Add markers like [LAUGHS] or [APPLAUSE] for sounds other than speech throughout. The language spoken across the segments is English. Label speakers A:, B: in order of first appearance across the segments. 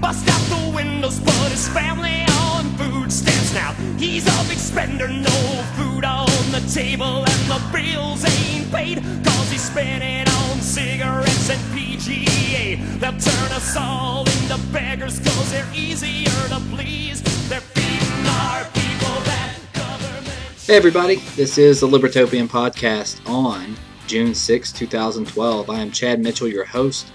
A: bust out the windows, put his family on food stamps now. He's a big spender, no food on the table, and the bills ain't paid, cause he's spending on cigarettes and PGA. They'll turn us all into beggars, cause they're easier to please. They're feeding our people that government.
B: Hey everybody, this is the Libertopian Podcast on June 6, 2012. I am Chad Mitchell, your host.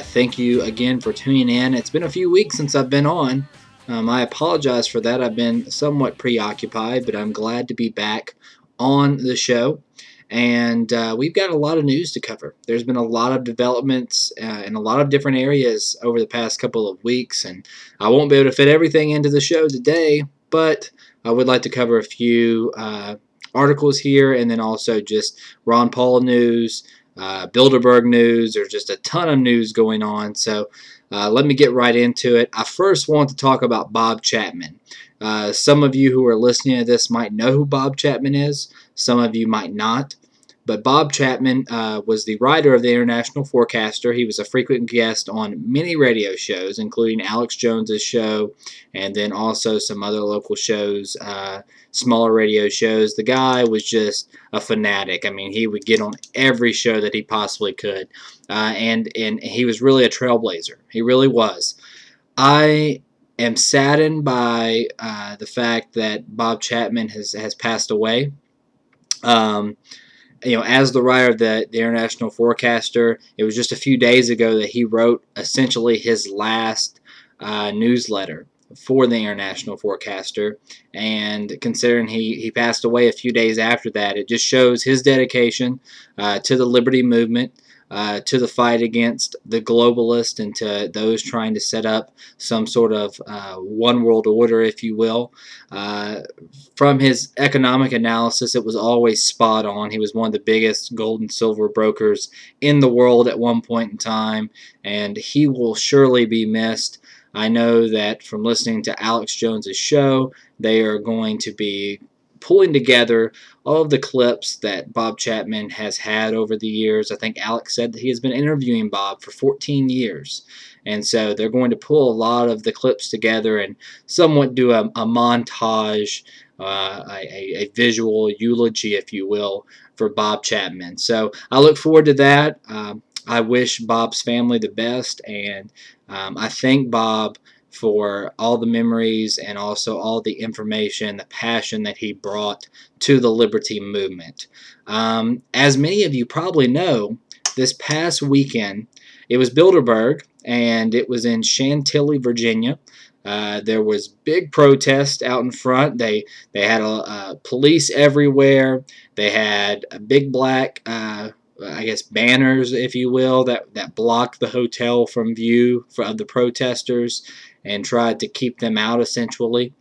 B: Thank you again for tuning in. It's been a few weeks since I've been on. Um, I apologize for that. I've been somewhat preoccupied, but I'm glad to be back on the show. And uh, we've got a lot of news to cover. There's been a lot of developments uh, in a lot of different areas over the past couple of weeks, and I won't be able to fit everything into the show today, but I would like to cover a few uh, articles here and then also just Ron Paul news, uh, Bilderberg news. There's just a ton of news going on. So uh, let me get right into it. I first want to talk about Bob Chapman. Uh, some of you who are listening to this might know who Bob Chapman is, some of you might not. But Bob Chapman uh, was the writer of the International Forecaster. He was a frequent guest on many radio shows, including Alex Jones's show, and then also some other local shows, uh, smaller radio shows. The guy was just a fanatic. I mean, he would get on every show that he possibly could, uh, and and he was really a trailblazer. He really was. I am saddened by uh, the fact that Bob Chapman has has passed away. Um, you know, as the writer of the, the International Forecaster, it was just a few days ago that he wrote essentially his last uh, newsletter for the International Forecaster. And considering he, he passed away a few days after that, it just shows his dedication uh, to the liberty movement uh, to the fight against the globalist and to those trying to set up some sort of uh, one world order, if you will. Uh, from his economic analysis, it was always spot on. He was one of the biggest gold and silver brokers in the world at one point in time, and he will surely be missed. I know that from listening to Alex Jones's show, they are going to be pulling together all of the clips that Bob Chapman has had over the years. I think Alex said that he has been interviewing Bob for 14 years. And so they're going to pull a lot of the clips together and somewhat do a, a montage, uh, a, a, visual eulogy, if you will, for Bob Chapman. So I look forward to that. Um, I wish Bob's family the best, and um, I thank Bob for all the memories and also all the information, the passion that he brought to the liberty movement. Um, as many of you probably know, this past weekend, it was Bilderberg, and it was in Chantilly, Virginia. Uh, there was big protest out in front. They they had a, police everywhere. They had a big black uh, I guess banners, if you will, that that blocked the hotel from view for, of the protesters and tried to keep them out essentially.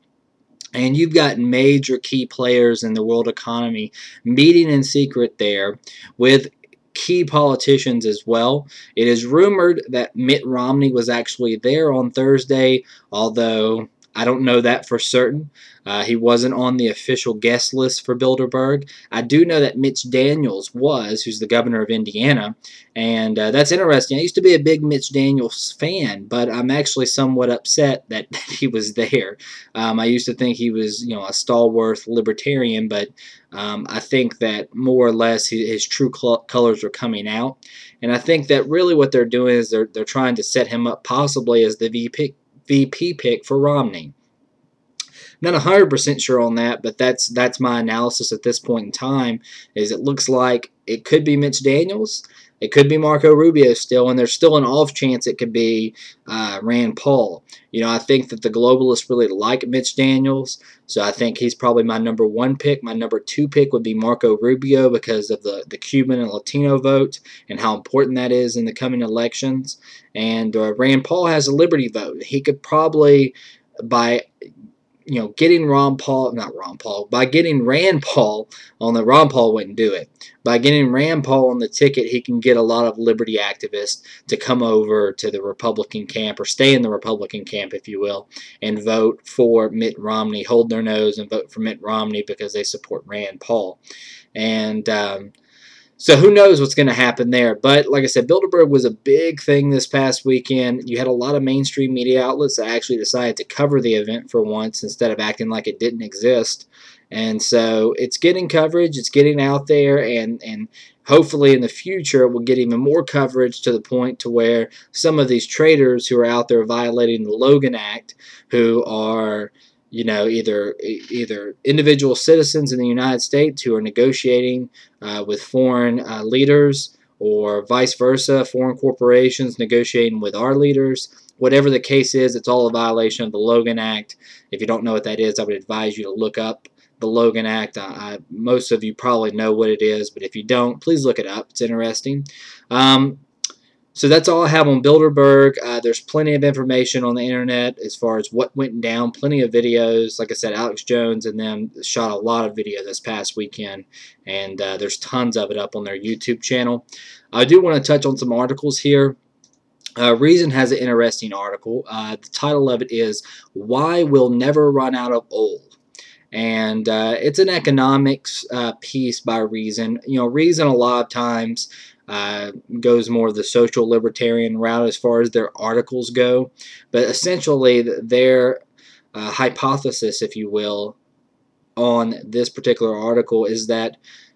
B: And you've got major key players in the world economy meeting in secret there with key politicians as well. It is rumored that Mitt Romney was actually there on Thursday, although I don't know that for certain. Uh, he wasn't on the official guest list for Bilderberg. I do know that Mitch Daniels was, who's the governor of Indiana, and uh, that's interesting. I used to be a big Mitch Daniels fan, but I'm actually somewhat upset that, [LAUGHS] he was there. Um, I used to think he was, you know, a stalwart libertarian, but um, I think that more or less his, his true colors are coming out, and I think that really what they're doing is they're they're trying to set him up possibly as the VP VP pick for Romney. Not 100% sure on that, but that's that's my analysis at this point in time. Is it looks like it could be Mitch Daniels, it could be Marco Rubio still, and there's still an off chance it could be uh, Rand Paul. You know, I think that the globalists really like Mitch Daniels, so I think he's probably my number one pick. My number two pick would be Marco Rubio because of the, the Cuban and Latino vote and how important that is in the coming elections. And uh, Rand Paul has a liberty vote. He could probably, by you know, getting Ron Paul, not Ron Paul, by getting Rand Paul on the Ron Paul wouldn't do it. By getting Rand Paul on the ticket, he can get a lot of liberty activists to come over to the Republican camp or stay in the Republican camp, if you will, and vote for Mitt Romney, hold their nose and vote for Mitt Romney because they support Rand Paul. And um, So who knows what's going to happen there? But like I said, Bilderberg was a big thing this past weekend. You had a lot of mainstream media outlets that actually decided to cover the event for once instead of acting like it didn't exist. And so it's getting coverage, it's getting out there, and and hopefully in the future it will get even more coverage to the point to where some of these traders who are out there violating the Logan Act, who are you know, either either individual citizens in the United States who are negotiating uh, with foreign uh, leaders, or vice versa, foreign corporations negotiating with our leaders. Whatever the case is, it's all a violation of the Logan Act. If you don't know what that is, I would advise you to look up the Logan Act. I, I, most of you probably know what it is, but if you don't, please look it up. It's interesting. Um, so that's all I have on Bilderberg. Uh, there's plenty of information on the internet as far as what went down. Plenty of videos. Like I said, Alex Jones and them shot a lot of video this past weekend, and uh, there's tons of it up on their YouTube channel. I do want to touch on some articles here. Uh, Reason has an interesting article. Uh, the title of it is "Why We'll Never Run Out of Oil." and uh, it's an economics uh, piece by Reason. You know, Reason a lot of times uh, goes more the social libertarian route as far as their articles go, but essentially their uh, hypothesis, if you will, on this particular article is that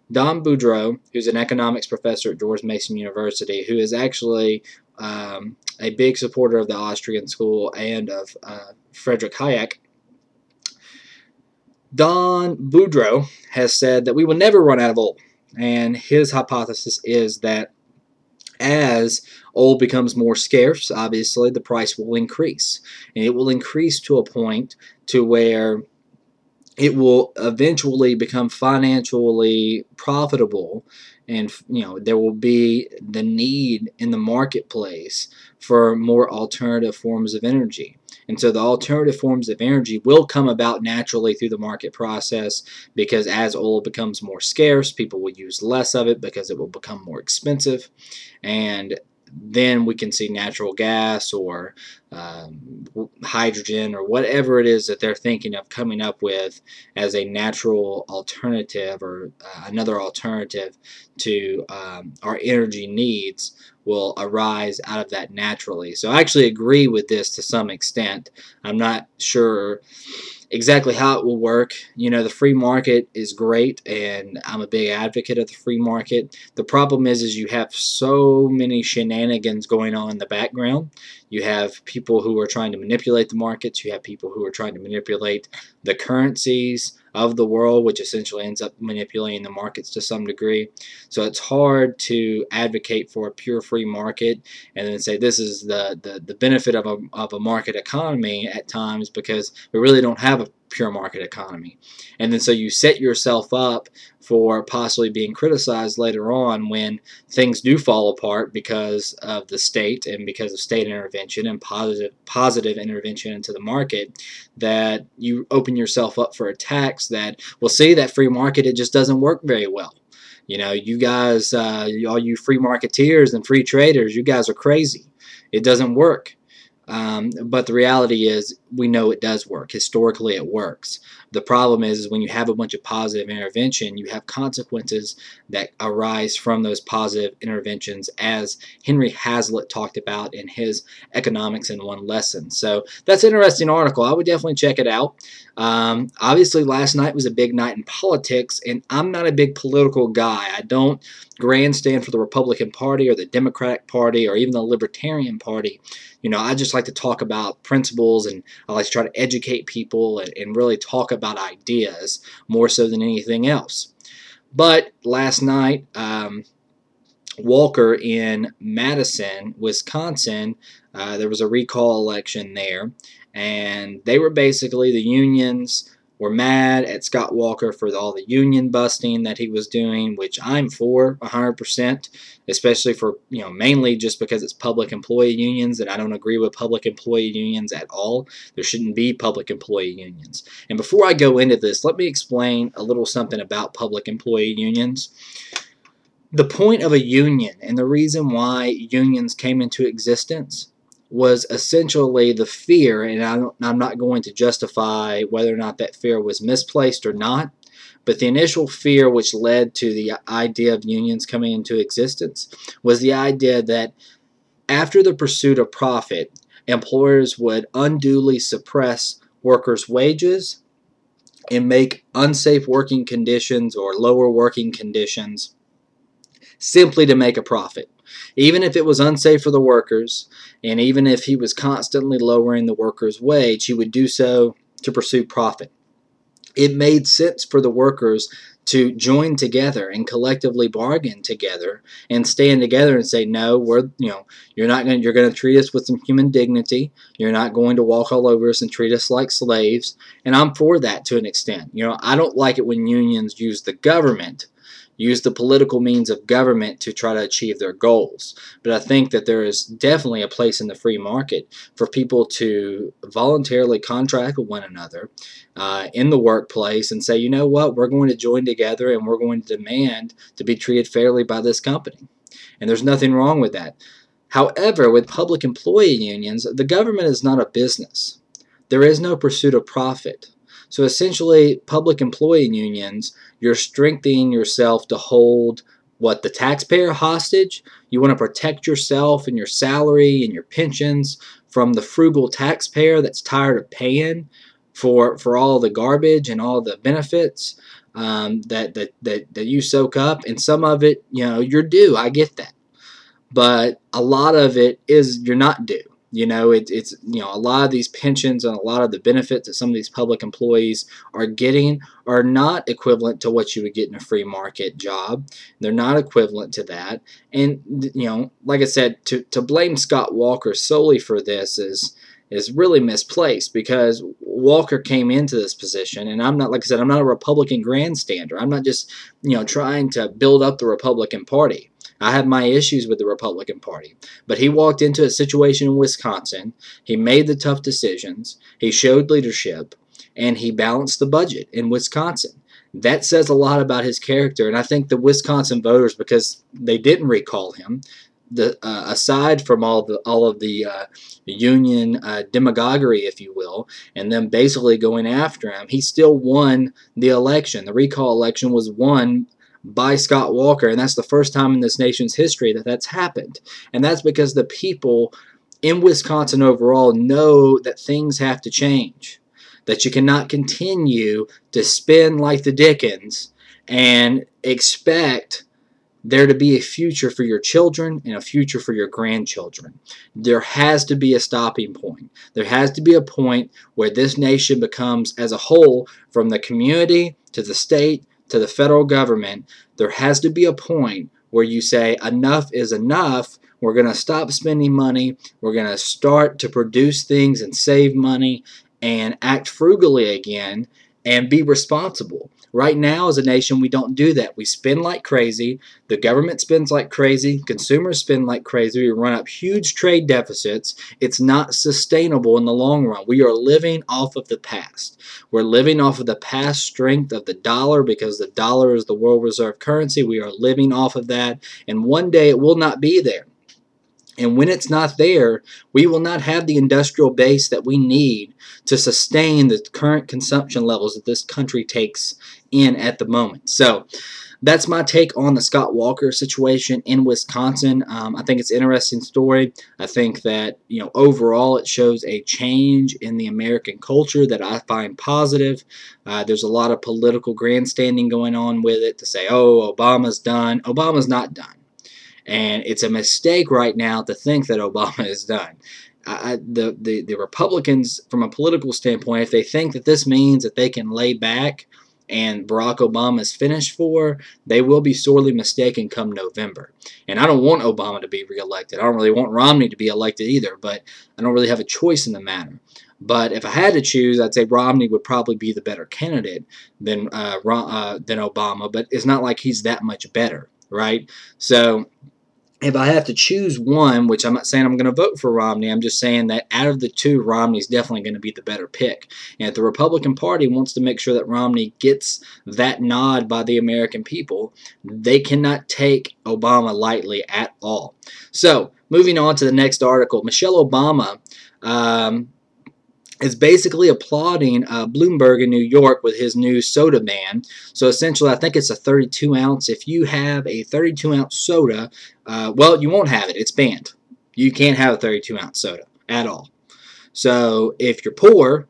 B: Don Boudreaux, who's an economics professor at George Mason University, who is actually um, a big supporter of the Austrian school and of uh, Friedrich Hayek, Don Boudreaux has said that we will never run out of oil. And his hypothesis is that as oil becomes more scarce, obviously the price will increase. And it will increase to a point to where it will eventually become financially profitable and you know there will be the need in the marketplace for more alternative forms of energy and so the alternative forms of energy will come about naturally through the market process because as oil becomes more scarce people will use less of it because it will become more expensive. And then we can see natural gas or um, hydrogen or whatever it is that they're thinking of coming up with as a natural alternative or uh, another alternative to um, our energy needs will arise out of that naturally. So I actually agree with this to some extent. I'm not sure exactly how it will work. You know, the free market is great, and I'm a big advocate of the free market. The problem is, is you have so many shenanigans going on in the background. You have people who are trying to manipulate the markets. You have people who are trying to manipulate the currencies of the world, which essentially ends up manipulating the markets to some degree. So it's hard to advocate for a pure free market and then say this is the, the, the benefit of a, of a market economy at times because we really don't have a pure market economy. And then so you set yourself up for possibly being criticized later on when things do fall apart because of the state and because of state intervention and positive positive intervention into the market that you open yourself up for attacks that will see that free market it just doesn't work very well. You know, you guys, uh, all you free marketeers and free traders, you guys are crazy. It doesn't work. Um, but the reality is, we know it does work. Historically, it works. The problem is, is when you have a bunch of positive intervention, you have consequences that arise from those positive interventions, as Henry Hazlitt talked about in his Economics in One Lesson. So that's an interesting article. I would definitely check it out. Um, obviously, last night was a big night in politics, and I'm not a big political guy. I don't grandstand for the Republican Party or the Democratic Party or even the Libertarian Party. You know, I just like to talk about principles and I like to try to educate people and, and really talk about ideas more so than anything else. But last night, um, Walker in Madison, Wisconsin, uh, there was a recall election there, and they were basically the unions were mad at Scott Walker for all the union busting that he was doing, which I'm for 100%, especially for, you know, mainly just because it's public employee unions, and I don't agree with public employee unions at all. There shouldn't be public employee unions. And before I go into this, let me explain a little something about public employee unions. The point of a union and the reason why unions came into existence was essentially the fear, and I am not going to justify whether or not that fear was misplaced or not, But the initial fear which led to the idea of unions coming into existence was the idea that after the pursuit of profit, employers would unduly suppress workers' wages and make unsafe working conditions or lower working conditions simply to make a profit. Even if it was unsafe for the workers, and even if he was constantly lowering the workers' wage, he would do so to pursue profit. It made sense for the workers to join together and collectively bargain together and stand together and say no we're you know you're not going you're going to treat us with some human dignity. You're not going to walk all over us and treat us like slaves. And I'm for that to an extent. You know I don't like it when unions use the government use the political means of government to try to achieve their goals. But I think that there is definitely a place in the free market for people to voluntarily contract with one another uh, in the workplace and say, you know what, we're going to join together and we're going to demand to be treated fairly by this company. And there's nothing wrong with that. However, with public employee unions, the government is not a business. There is no pursuit of profit. So essentially, public employee unions, you're strengthening yourself to hold what the taxpayer hostage. You want to protect yourself and your salary and your pensions from the frugal taxpayer that's tired of paying for for all the garbage and all the benefits um, that, that that that you soak up. And some of it, you know, you're due. I get that, but a lot of it is you're not due. You know, it, it's you know a lot of these pensions and a lot of the benefits that some of these public employees are getting are not equivalent to what you would get in a free market job. They're not equivalent to that, and you know, like I said, to to blame Scott Walker solely for this is is really misplaced because Walker came into this position, and I'm not, like I said, I'm not a Republican grandstander. I'm not just, you know, trying to build up the Republican Party. I have my issues with the Republican Party. But he walked into a situation in Wisconsin. He made the tough decisions. He showed leadership. And he balanced the budget in Wisconsin. That says a lot about his character. And I think the Wisconsin voters, because they didn't recall him, the, uh, aside from all the all of the uh, union uh, demagoguery, if you will, and them basically going after him, he still won the election. The recall election was won by Scott Walker, and that's the first time in this nation's history that that's happened. And that's because the people in Wisconsin overall know that things have to change, that you cannot continue to spin like the Dickens and expect there to be a future for your children and a future for your grandchildren. There has to be a stopping point. There has to be a point where this nation becomes, as a whole, from the community to the state to the federal government, there has to be a point where you say enough is enough. We're going to stop spending money. We're going to start to produce things and save money and act frugally again and be responsible. Right now, as a nation, we don't do that. We spend like crazy. The government spends like crazy. Consumers spend like crazy. We run up huge trade deficits. It's not sustainable in the long run. We are living off of the past. We're living off of the past strength of the dollar because the dollar is the world reserve currency. We are living off of that. And one day it will not be there. And when it's not there, we will not have the industrial base that we need to sustain the current consumption levels that this country takes in at the moment. So that's my take on the Scott Walker situation in Wisconsin. Um, I think it's an interesting story. I think that you know overall it shows a change in the American culture that I find positive. Uh, there's a lot of political grandstanding going on with it to say, "Oh, Obama's done." Obama's not done, and it's a mistake right now to think that Obama [LAUGHS] is done. I, the, the the Republicans, from a political standpoint, if they think that this means that they can lay back and Barack Obama is finished for, they will be sorely mistaken come November. And I don't want Obama to be reelected. I don't really want Romney to be elected either, but I don't really have a choice in the matter. But if I had to choose, I'd say Romney would probably be the better candidate than uh, uh, than Obama. But it's not like he's that much better, right? So if I have to choose one, which I'm not saying I'm going to vote for Romney, I'm just saying that out of the two, Romney's definitely going to be the better pick. And if the Republican Party wants to make sure that Romney gets that nod by the American people, they cannot take Obama lightly at all. So, moving on to the next article, Michelle Obama um, is basically applauding uh, Bloomberg in New York with his new soda ban. So essentially, I think it's a 32 ounce. If you have a 32 ounce soda, uh, well, you won't have it. It's banned. You can't have a 32 ounce soda at all. So if you're poor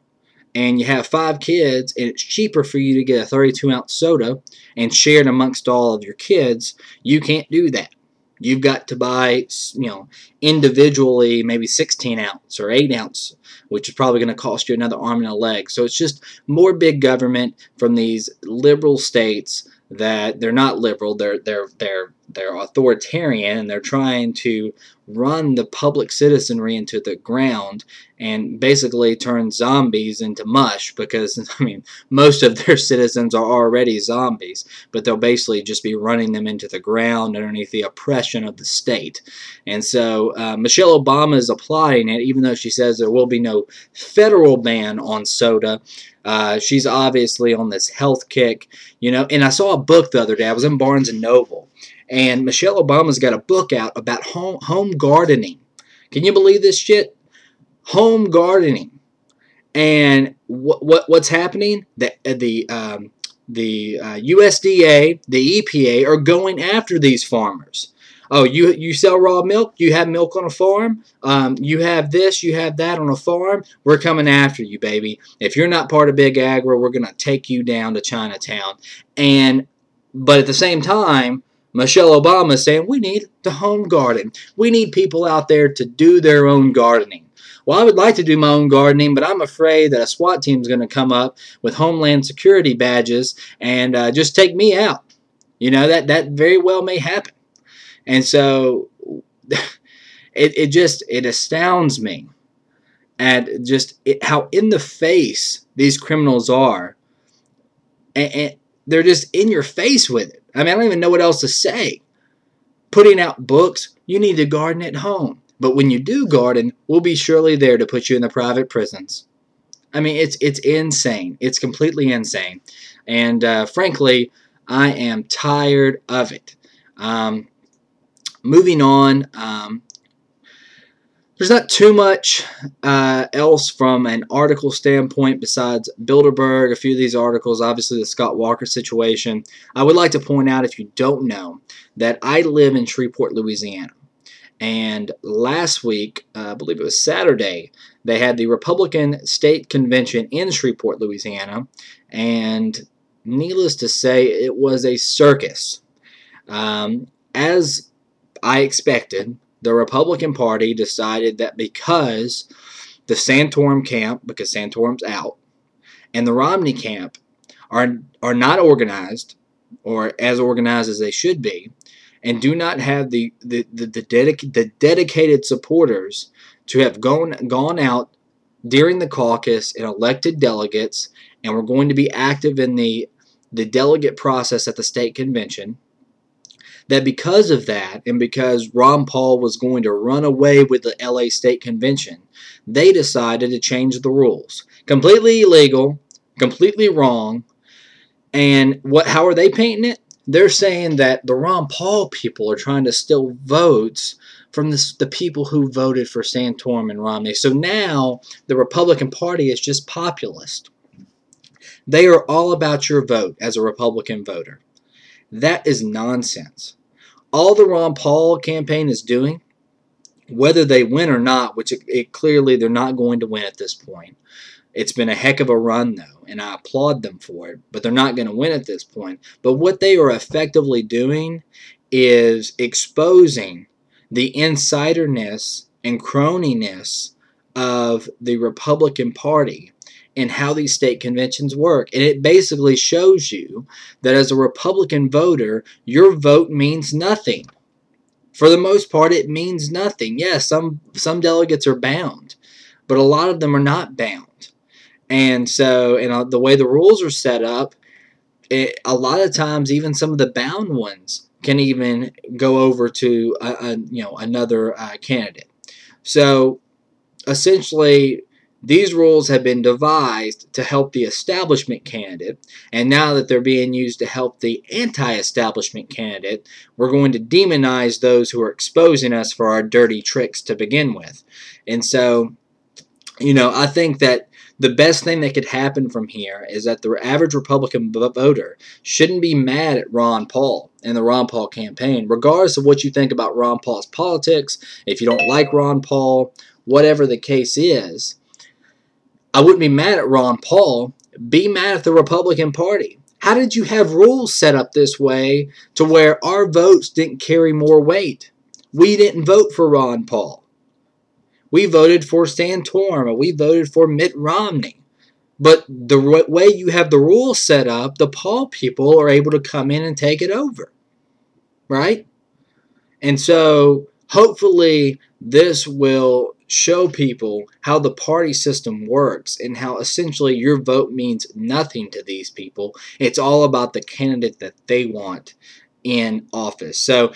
B: and you have five kids and it's cheaper for you to get a 32 ounce soda and share it amongst all of your kids, you can't do that. You've got to buy, you know, individually maybe 16 ounce or 8 ounce, which is probably going to cost you another arm and a leg. So it's just more big government from these liberal states that they're not liberal, they're they're they're they're authoritarian and they're trying to run the public citizenry into the ground and basically turn zombies into mush because [LAUGHS] I mean most of their citizens are already zombies but they'll basically just be running them into the ground underneath the oppression of the state and so uh, Michelle Obama is applying it even though she says there will be no federal ban on soda uh, she's obviously on this health kick, you know. And I saw a book the other day. I was in Barnes and Noble, and Michelle Obama's got a book out about home home gardening. Can you believe this shit? Home gardening, and what, what what's happening? The the um, the uh, USDA, the EPA are going after these farmers. Oh, you you sell raw milk? You have milk on a farm? Um, you have this, you have that on a farm? We're coming after you, baby. If you're not part of Big Agro, we're gonna take you down to Chinatown. And but at the same time, Michelle Obama saying we need the home garden. We need people out there to do their own gardening. Well, I would like to do my own gardening, but I'm afraid that a SWAT team is going to come up with Homeland Security badges and uh, just take me out. You know that that very well may happen. And so [LAUGHS] it, it just it astounds me at just it, how in the face these criminals are and, and they're just in your face with it. I mean, I don't even know what else to say. Putting out books, you need to garden at home. But when you do garden, we'll be surely there to put you in the private prisons. I mean, it's it's insane. It's completely insane. And uh, frankly, I am tired of it. Um, moving on, um, there's not too much uh, else from an article standpoint besides Bilderberg, a few of these articles, obviously the Scott Walker situation. I would like to point out, if you don't know, that I live in Shreveport, Louisiana. And last week, uh, I believe it was Saturday, they had the Republican State Convention in Shreveport, Louisiana. And needless to say, it was a circus. Um, as I expected, the Republican Party decided that because the Santorum camp, because Santorum's out, and the Romney camp are, are not organized, or as organized as they should be, and do not have the, the, the, the, the dedicated supporters to have gone, gone out during the caucus and elected delegates, and we're going to be active in the, the delegate process at the state convention that because of that, and because Ron Paul was going to run away with the LA State Convention, they decided to change the rules. Completely illegal, completely wrong. And what how are they painting it? They're saying that the Ron Paul people are trying to steal votes from the, the people who voted for Santorum and Romney. So now the Republican Party is just populist. They are all about your vote as a Republican voter. That is nonsense. All the Ron Paul campaign is doing, whether they win or not, which it, it clearly they're not going to win at this point. It's been a heck of a run, though, and I applaud them for it, but they're not going to win at this point. But what they are effectively doing is exposing the insiderness and croniness of the Republican Party and how these state conventions work. And it basically shows you that as a Republican voter, your vote means nothing. For the most part, it means nothing. Yes, some, some delegates are bound, but a lot of them are not bound. And so, and uh, the way the rules are set up, it, a lot of times, even some of the bound ones can even go over to a, a you know another uh, candidate. So, essentially, these rules have been devised to help the establishment candidate, and now that they're being used to help the anti-establishment candidate, we're going to demonize those who are exposing us for our dirty tricks to begin with. And so, you know, I think that the best thing that could happen from here is that the average Republican voter shouldn't be mad at Ron Paul and the Ron Paul campaign, regardless of what you think about Ron Paul's politics. If you don't like Ron Paul, whatever the case is, I wouldn't be mad at Ron Paul. Be mad at the Republican Party. How did you have rules set up this way to where our votes didn't carry more weight? We didn't vote for Ron Paul. We voted for Santorum, or we voted for Mitt Romney. But the way you have the rules set up, the Paul people are able to come in and take it over. Right? And so hopefully this will show people how the party system works and how essentially your vote means nothing to these people. It's all about the candidate that they want in office. So,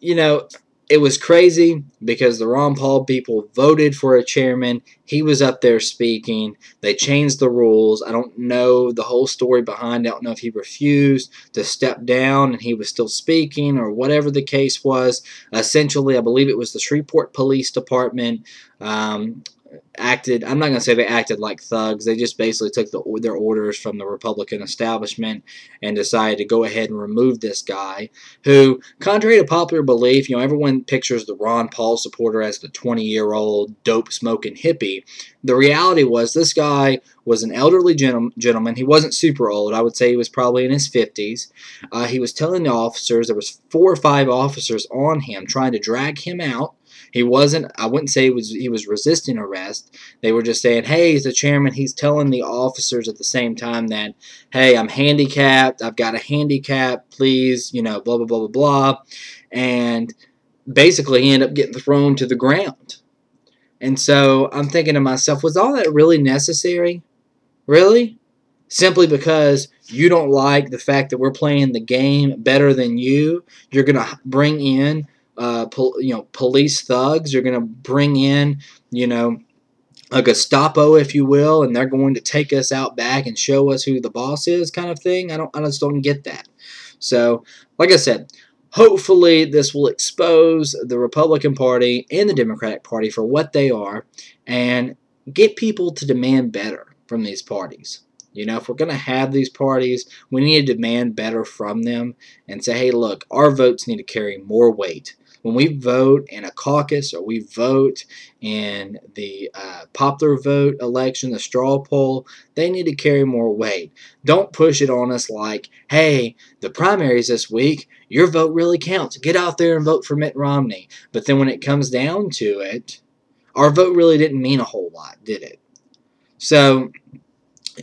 B: you know, it was crazy because the Ron Paul people voted for a chairman. He was up there speaking. They changed the rules. I don't know the whole story behind it. I don't know if he refused to step down and he was still speaking or whatever the case was. Essentially, I believe it was the Shreveport Police Department um, acted i'm not going to say they acted like thugs they just basically took the, their orders from the republican establishment and decided to go ahead and remove this guy who contrary to popular belief you know everyone pictures the ron paul supporter as the 20 year old dope smoking hippie. The reality was this guy was an elderly gentleman. He wasn't super old. I would say he was probably in his 50s uh, he was telling the officers there was four or five officers on him trying to drag him out he wasn't. I wouldn't say he was. He was resisting arrest. They were just saying, "Hey, he's the chairman." He's telling the officers at the same time that, "Hey, I'm handicapped. I've got a handicap. Please, you know, blah blah blah blah blah," and basically he ended up getting thrown to the ground. And so I'm thinking to myself, was all that really necessary? Really? Simply because you don't like the fact that we're playing the game better than you, you're going to bring in uh, pol- you know, police thugs. You're going to bring in, you know, a Gestapo, if you will, and they're going to take us out back and show us who the boss is, kind of thing. I don't, I just don't get that. So, like I said, hopefully this will expose the Republican Party and the Democratic Party for what they are, and get people to demand better from these parties. You know, if we're going to have these parties, we need to demand better from them and say, hey, look, our votes need to carry more weight when we vote in a caucus or we vote in the uh, popular vote election, the straw poll, they need to carry more weight. Don't push it on us like, hey, the primaries this week, your vote really counts. Get out there and vote for Mitt Romney. But then when it comes down to it, our vote really didn't mean a whole lot, did it? So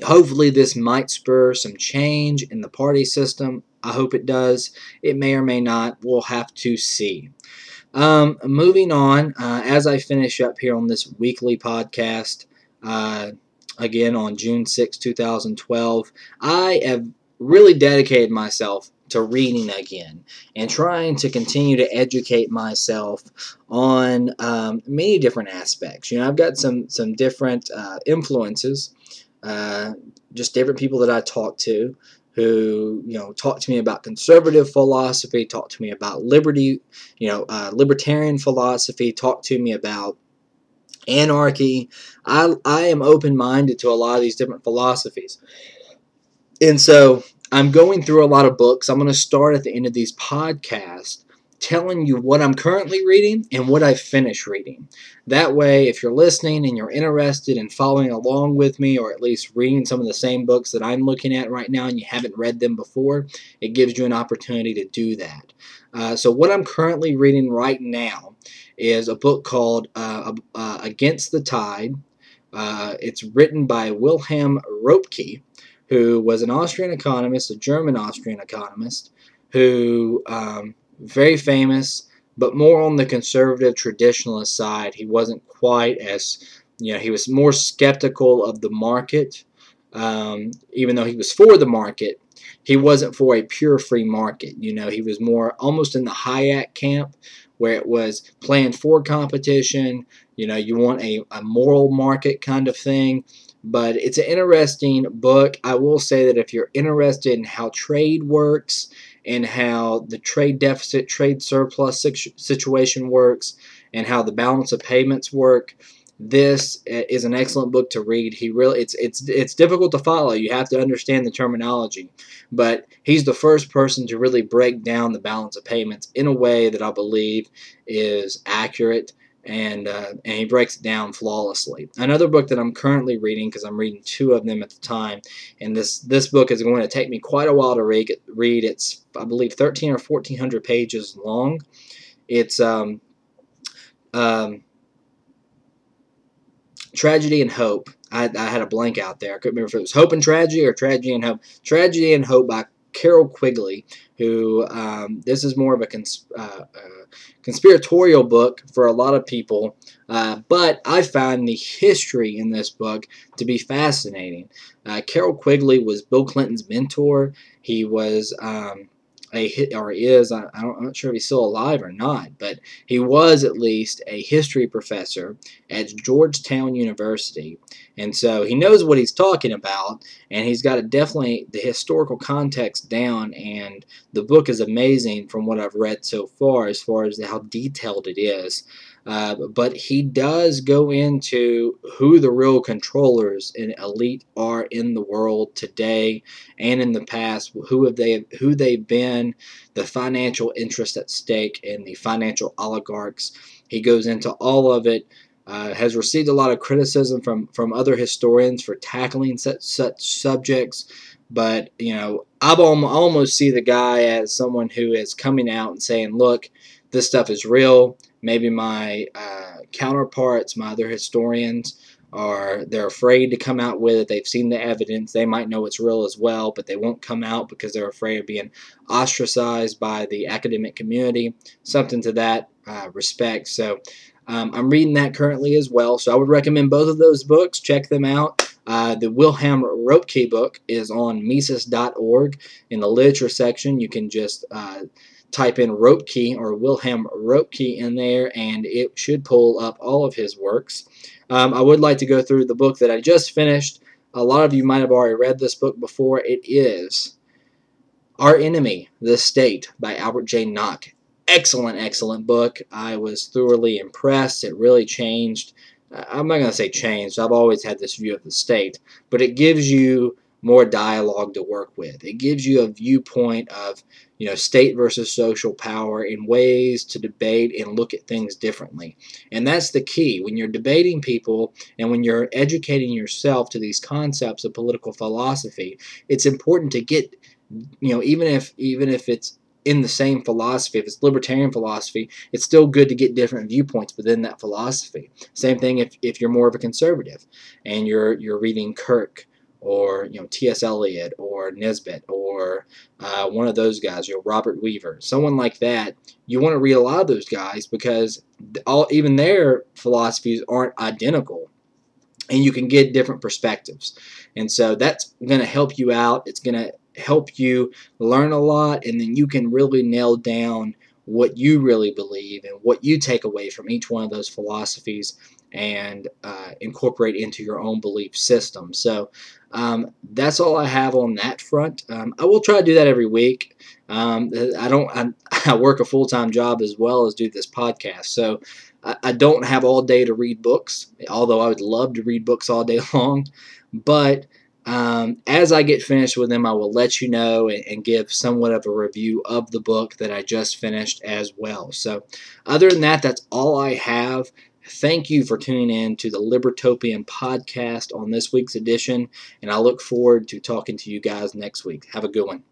B: hopefully this might spur some change in the party system. I hope it does. It may or may not. We'll have to see. Um, moving on, uh, as I finish up here on this weekly podcast, uh, again on June 6, 2012, I have really dedicated myself to reading again and trying to continue to educate myself on um, many different aspects. You know, I've got some some different uh, influences, uh, just different people that I talk to who you know talked to me about conservative philosophy, talked to me about liberty, you know, uh, libertarian philosophy, talked to me about anarchy. I I am open minded to a lot of these different philosophies, and so I'm going through a lot of books. I'm going to start at the end of these podcasts telling you what I'm currently reading and what I finished reading. That way, if you're listening and you're interested in following along with me, or at least reading some of the same books that I'm looking at right now and you haven't read them before, it gives you an opportunity to do that. Uh, so, what I'm currently reading right now is a book called uh, uh, Against the Tide. Uh, it's written by Wilhelm Röpke, who was an Austrian economist, a German Austrian economist, who um, very famous, but more on the conservative traditionalist side. He wasn't quite as, you know, he was more skeptical of the market. Um, even though he was for the market, he wasn't for a pure free market. You know, he was more almost in the Hayek camp, where it was playing for competition. You know, you want a, a moral market kind of thing. But it's an interesting book. I will say that if you're interested in how trade works and how the trade deficit, trade surplus situation works, and how the balance of payments work, this eh, is an excellent book to read. He really it's it's it's difficult to follow. You have to understand the terminology, but he's the first person to really break down the balance of payments in a way that I believe is accurate and uh, and he breaks it down flawlessly. Another book that I'm currently reading because I'm reading two of them at the time, and this this book is going to take me quite a while to read. Read it's I believe 13 or 1400 pages long. It's um, um, Tragedy and Hope. I, I had a blank out there. I couldn't remember if it was Hope and Tragedy or Tragedy and Hope. Tragedy and Hope by Carroll Quigley, who um, this is more of a cons uh, uh, conspiratorial book for a lot of people, uh, but I find the history in this book to be fascinating. Uh, Carroll Quigley was Bill Clinton's mentor. He was um, a or is I, I am not sure if he's still alive or not, but he was at least a history professor at Georgetown University, and so he knows what he's talking about, and he's got a definitely the historical context down, and the book is amazing from what I've read so far, as far as how detailed it is. Uh, but he does go into who the real controllers in elite are in the world today and in the past. Who have they? Who they've been? The financial interest at stake and the financial oligarchs. He goes into all of it. Uh, has received a lot of criticism from from other historians for tackling such such subjects. But you know, I almost see the guy as someone who is coming out and saying, "Look, this stuff is real." maybe my uh, counterparts, my other historians, are they're afraid to come out with it. They've seen the evidence. They might know it's real as well, but they won't come out because they're afraid of being ostracized by the academic community. Something to that uh, respect. So um, I'm reading that currently as well. So I would recommend both of those books. Check them out. Uh, the Wilhelm Röpke book is on Mises.org in the literature section. You can just uh, type in Röpke or Wilhelm Röpke in there and it should pull up all of his works. Um, I would like to go through the book that I just finished. A lot of you might have already read this book before. It is Our Enemy, the State by Albert J. Nock. Excellent, excellent book. I was thoroughly impressed. It really changed. I'm not going to say changed. I've always had this view of the state, but it gives you more dialogue to work with. It gives you a viewpoint of, you know, state versus social power in ways to debate and look at things differently. And that's the key. When you're debating people and when you're educating yourself to these concepts of political philosophy, it's important to get, you know, even if even if it's in the same philosophy, if it's libertarian philosophy, it's still good to get different viewpoints within that philosophy. Same thing if, if you're more of a conservative and you're you're reading Kirk or you know T.S. Eliot or Nisbet or uh, one of those guys, you know Robert Weaver, someone like that. You want to read a lot of those guys because all even their philosophies aren't identical, and you can get different perspectives, and so that's going to help you out. It's going to help you learn a lot, and then you can really nail down what you really believe and what you take away from each one of those philosophies and uh, incorporate into your own belief system. So um, that's all I have on that front. Um, I will try to do that every week. Um, I don't. I, [LAUGHS] I work a full time job as well as do this podcast, so I, I, don't have all day to read books. Although I would love to read books all day [LAUGHS] long, but um, as I get finished with them, I will let you know and, and, give somewhat of a review of the book that I just finished as well. So, other than that, that's all I have. Thank you for tuning in to the Libertopian podcast on this week's edition, and I look forward to talking to you guys next week. Have a good one.